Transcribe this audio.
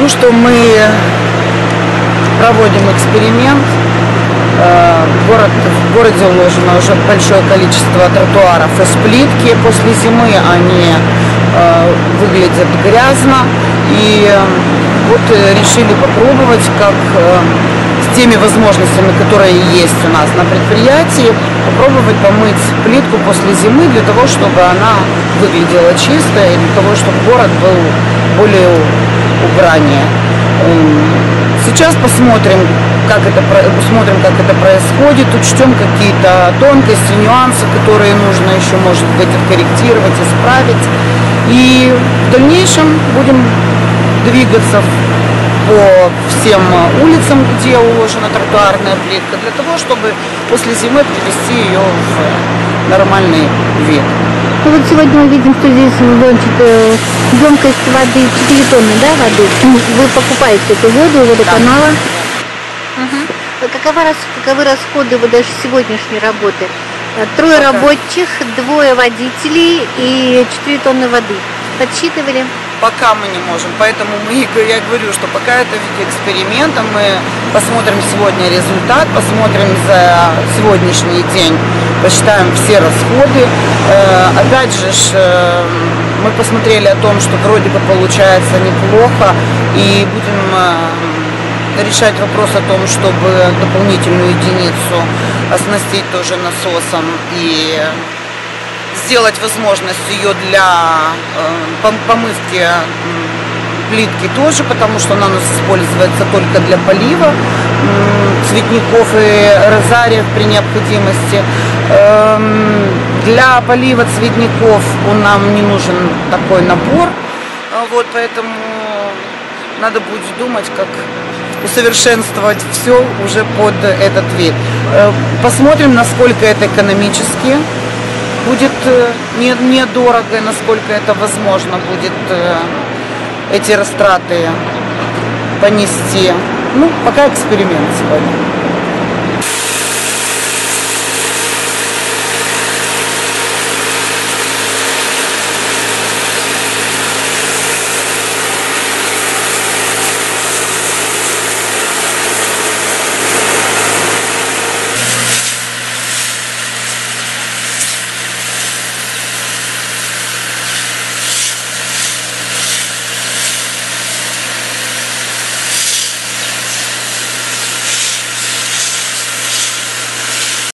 Ну что, мы проводим эксперимент. Э, Город, в городе уложено уже большое количество тротуаров из плитки. После зимы они э, выглядят грязно. И э, вот решили попробовать, как с теми возможностями, которые есть у нас на предприятии, попробовать помыть плитку после зимы для того, чтобы она выглядела чисто и для того, чтобы город был более убранее. Эм, Сейчас посмотрим, как это, посмотрим, как это происходит, учтем какие-то тонкости, нюансы, которые нужно еще, может быть, откорректировать, исправить. И в дальнейшем будем двигаться по всем улицам, где уложена тротуарная плитка, для того, чтобы после зимы привести ее в нормальный вид. Ну вот сегодня мы видим, что здесь значит, э, емкость воды 4 тонны, да, воды? Вы покупаете эту воду, водоканала. Мгм. А Какова, каковы расходы вот даже сегодняшней работы? Э, Трое Пока. рабочих, двое водителей и 4 тонны воды. Подсчитывали? Пока мы не можем, поэтому мы, я говорю, что пока это в виде эксперимента, мы посмотрим сегодня результат, посмотрим за сегодняшний день, посчитаем все расходы. Э, опять же, э, мы посмотрели о том, что вроде бы получается неплохо, и будем э, решать вопрос о том, чтобы дополнительную единицу оснастить тоже насосом и сделать возможность ее для э, пом- помывки плитки тоже, потому что она у нас используется только для полива цветников и розариев при необходимости. Эм, Для полива цветников он нам не нужен такой набор, А вот поэтому надо будет думать, как усовершенствовать все уже под этот вид. Э, Посмотрим, насколько это экономически будет э, не- недорого, насколько это возможно будет э, эти растраты понести. Ну, пока эксперимент сегодня.